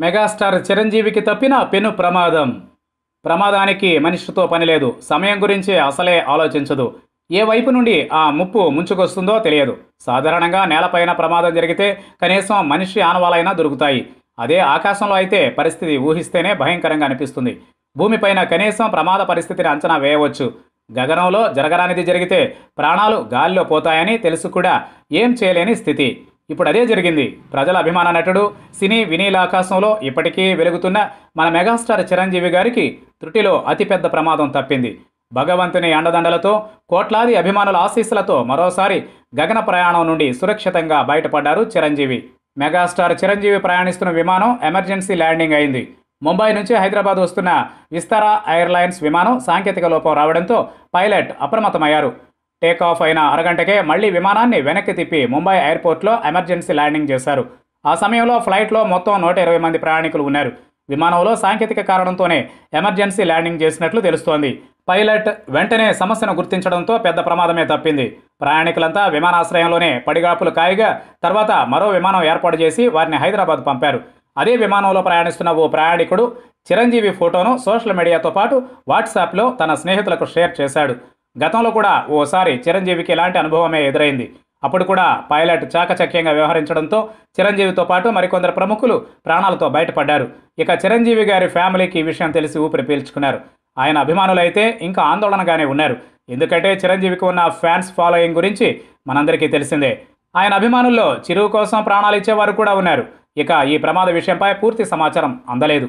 Megastar చిరంజీవికి తప్పిన పెను ప్రమాదం. ప్రమాదానికి మనిషితో పని లేదు. సమయం గురించి అసలే ఆలోచించదు. ఏ వైపు నుండి ఆ ముప్పు ముంచుకొస్తుందో తెలియదు. సాధారణంగా నేలపైన ప్రమాదం జరిగితే కనీసం మనిషి ఆనవాలైనా దొరుకుతాయి. అదే ఆకాశంలో అయితే పరిస్థితి ఊహిస్తేనే భయంకరంగా అనిపిస్తుంది. భూమిపైన కనీసం ప్రమాద పరిస్థితిని అంచనా వేయవచ్చు. గగనంలో జరగరానిది జరిగితే ప్రాణాలు గాలిలో పోతాయని తెలుసు కూడా. ఏం చేయలేని స్థితి. ఇప్పుడు అదే జరిగింది. ప్రజల అభిమాన నటుడు సినీ వినీల ఆకాశంలో ఇప్పటికీ వెలుగుతున్న మన మెగాస్టార్ చిరంజీవి గారికి త్రుటిలో అతిపెద్ద ప్రమాదం తప్పింది. భగవంతుని అండదండలతో కోట్లాది అభిమానుల ఆశీస్సులతో మరోసారి గగన ప్రయాణం నుండి సురక్షితంగా బయటపడ్డారు చిరంజీవి. మెగాస్టార్ చిరంజీవి ప్రయాణిస్తున్న విమానం ఎమర్జెన్సీ ల్యాండింగ్ అయింది. ముంబై నుంచి హైదరాబాద్ వస్తున్న విస్తారా ఎయిర్లైన్స్ విమానం సాంకేతిక లోపం రావడంతో పైలట్ అప్రమత్తమయ్యారు. టేక్ ఆఫ్ అయిన అరగంటకే మళ్ళీ విమానాన్ని వెనక్కి తిప్పి ముంబై ఎయిర్పోర్ట్లో ఎమర్జెన్సీ ల్యాండింగ్ చేశారు. ఆ సమయంలో ఫ్లైట్లో మొత్తం నూట ఇరవై మంది ప్రయాణికులు ఉన్నారు. విమానంలో సాంకేతిక కారణంతోనే ఎమర్జెన్సీ ల్యాండింగ్ చేసినట్లు తెలుస్తోంది. పైలట్ వెంటనే సమస్యను గుర్తించడంతో పెద్ద ప్రమాదమే తప్పింది. ప్రయాణికులంతా విమానాశ్రయంలోనే పడిగాపులు కాయగా తర్వాత మరో విమానం ఏర్పాటు చేసి వారిని హైదరాబాద్ పంపారు. అదే విమానంలో ప్రయాణిస్తున్న ఓ ప్రయాణికుడు చిరంజీవి ఫోటోను సోషల్ మీడియాతో పాటు వాట్సాప్లో తన స్నేహితులకు షేర్ చేశాడు. గతంలో కూడా ఓసారి చిరంజీవికి ఇలాంటి అనుభవమే ఎదురైంది. అప్పుడు కూడా పైలట్ చాకచక్యంగా వ్యవహరించడంతో చిరంజీవితో పాటు మరికొందరు ప్రముఖులు ప్రాణాలతో బయటపడ్డారు. ఇక చిరంజీవి గారి ఫ్యామిలీకి ఈ విషయం తెలిసి ఊపిరి పీల్చుకున్నారు. ఆయన అభిమానులైతే ఇంకా ఆందోళనగానే ఉన్నారు. ఎందుకంటే చిరంజీవికి ఉన్న ఫ్యాన్స్ ఫాలోయింగ్ గురించి మనందరికీ తెలిసిందే. ఆయన అభిమానుల్లో చిరువు కోసం ప్రాణాలు ఇచ్చేవారు కూడా ఉన్నారు. ఇక ఈ ప్రమాద విషయంపై పూర్తి సమాచారం అందలేదు.